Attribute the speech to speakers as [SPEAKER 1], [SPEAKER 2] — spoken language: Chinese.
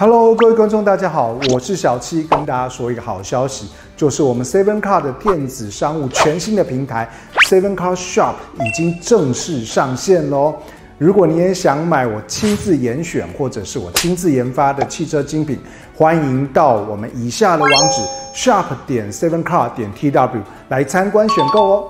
[SPEAKER 1] Hello，各位观众，大家好，我是小七，跟大家说一个好消息，就是我们 Seven Car 的电子商务全新的平台 Seven Car Shop 已经正式上线喽。如果你也想买我亲自严选或者是我亲自研发的汽车精品，欢迎到我们以下的网址 shop 点 seven car 点 tw 来参观选购哦。